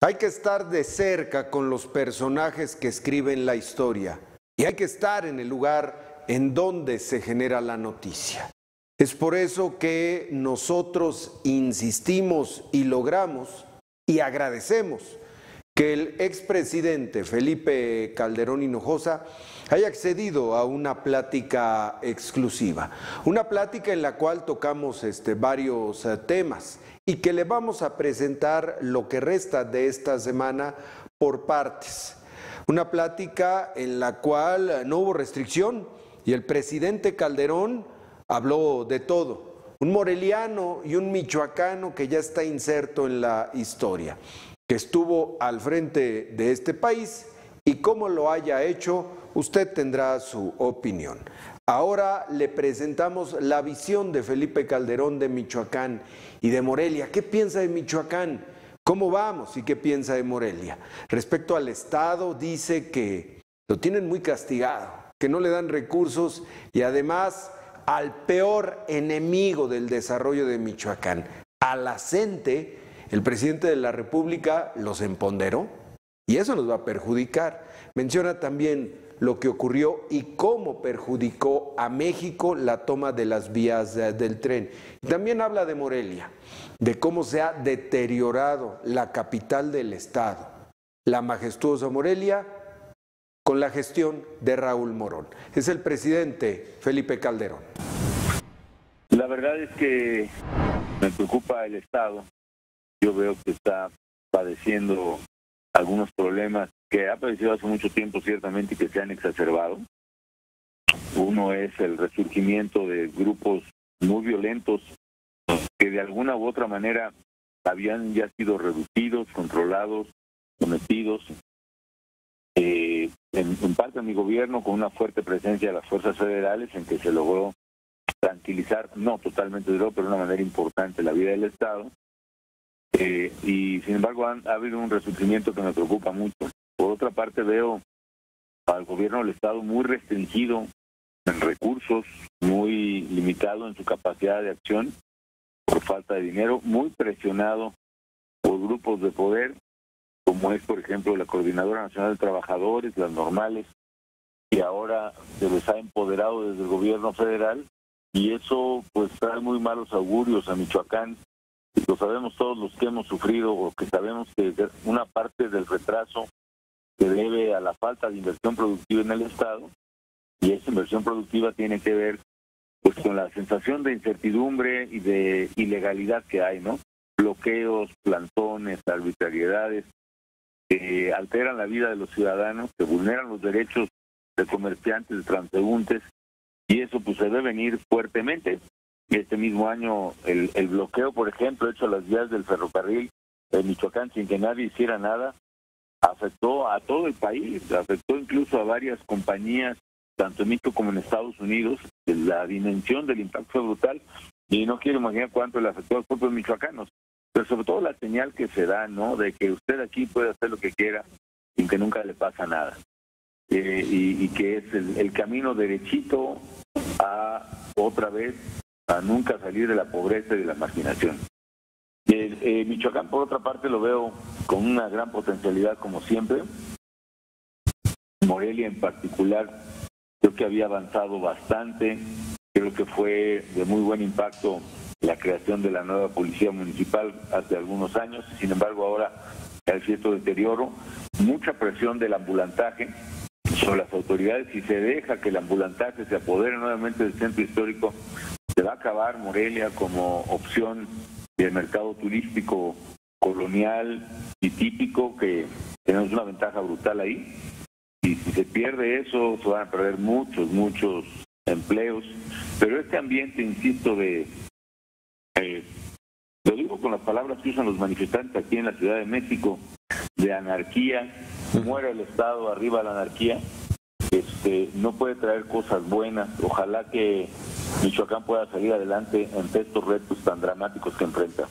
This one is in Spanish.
Hay que estar de cerca con los personajes que escriben la historia y hay que estar en el lugar en donde se genera la noticia. Es por eso que nosotros insistimos y logramos y agradecemos que el expresidente Felipe Calderón Hinojosa haya accedido a una plática exclusiva, una plática en la cual tocamos este, varios eh, temas y que le vamos a presentar lo que resta de esta semana por partes. Una plática en la cual no hubo restricción y el presidente Calderón habló de todo. Un moreliano y un michoacano que ya está inserto en la historia, que estuvo al frente de este país y cómo lo haya hecho, usted tendrá su opinión. Ahora le presentamos la visión de Felipe Calderón de Michoacán y de Morelia. ¿Qué piensa de Michoacán? ¿Cómo vamos y qué piensa de Morelia? Respecto al Estado, dice que lo tienen muy castigado, que no le dan recursos y además al peor enemigo del desarrollo de Michoacán, a la el presidente de la República los emponderó y eso nos va a perjudicar. Menciona también lo que ocurrió y cómo perjudicó a México la toma de las vías del tren. también habla de Morelia, de cómo se ha deteriorado la capital del Estado, la majestuosa Morelia, con la gestión de Raúl Morón. Es el presidente Felipe Calderón. La verdad es que me preocupa el Estado. Yo veo que está padeciendo algunos problemas que ha aparecido hace mucho tiempo ciertamente y que se han exacerbado. Uno es el resurgimiento de grupos muy violentos que de alguna u otra manera habían ya sido reducidos, controlados, sometidos. Eh, en, en, parte de mi gobierno con una fuerte presencia de las fuerzas federales en que se logró tranquilizar, no totalmente pero de una manera importante la vida del Estado. Eh, y sin embargo ha habido un resurgimiento que me preocupa mucho. Por otra parte veo al gobierno del Estado muy restringido en recursos, muy limitado en su capacidad de acción por falta de dinero, muy presionado por grupos de poder, como es por ejemplo la Coordinadora Nacional de Trabajadores, las normales, y ahora se les ha empoderado desde el gobierno federal y eso pues trae muy malos augurios a Michoacán lo sabemos todos los que hemos sufrido o que sabemos que una parte del retraso se debe a la falta de inversión productiva en el Estado y esa inversión productiva tiene que ver pues con la sensación de incertidumbre y de ilegalidad que hay, ¿no? Bloqueos, plantones, arbitrariedades que alteran la vida de los ciudadanos, que vulneran los derechos de comerciantes, de transeúntes y eso pues se debe venir fuertemente este mismo año el, bloqueo, por ejemplo, hecho a las vías del ferrocarril de Michoacán sin que nadie hiciera nada, afectó a todo el país, afectó incluso a varias compañías, tanto en México como en Estados Unidos. La dimensión del impacto brutal y no quiero imaginar cuánto le afectó a los propios michoacanos, pero sobre todo la señal que se da, ¿no? De que usted aquí puede hacer lo que quiera sin que nunca le pasa nada. Eh, y, y, que es el camino derechito a otra vez a nunca salir de la pobreza y de la marginación. Eh, Michoacán, por otra parte, lo veo con una gran potencialidad, como siempre. Morelia, en particular, creo que había avanzado bastante. Creo que fue de muy buen impacto la creación de la nueva policía municipal hace algunos años. Sin embargo, ahora hay cierto deterioro, mucha presión del ambulantaje sobre las autoridades. Si se deja que el ambulantaje se apodere nuevamente del centro histórico, va a acabar Morelia como opción del mercado turístico colonial y típico, que tenemos una ventaja brutal ahí. Y si se pierde eso, se van a perder muchos, muchos empleos. Pero este ambiente, insisto, de... Eh, lo digo con las palabras que usan los manifestantes aquí en la Ciudad de México, de anarquía, muere el Estado, arriba la anarquía, este, no puede traer cosas buenas. Ojalá que Michoacán pueda salir adelante ante estos retos tan dramáticos que enfrenta.